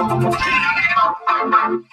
I'm